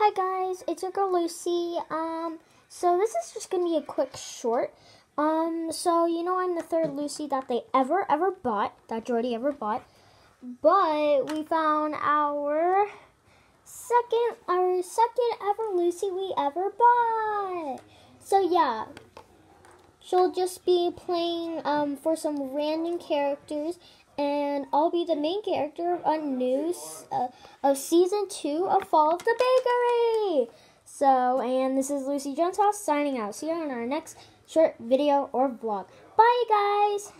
Hi guys, it's your girl Lucy. Um, so this is just gonna be a quick short. Um, so you know I'm the third Lucy that they ever ever bought, that Jordy ever bought. But we found our second our second ever Lucy we ever bought. So yeah. She'll just be playing um, for some random characters and I'll be the main character of a new uh, of season two of Fall of the Bakery. So, and this is Lucy Jones House signing out. See you on our next short video or vlog. Bye, guys.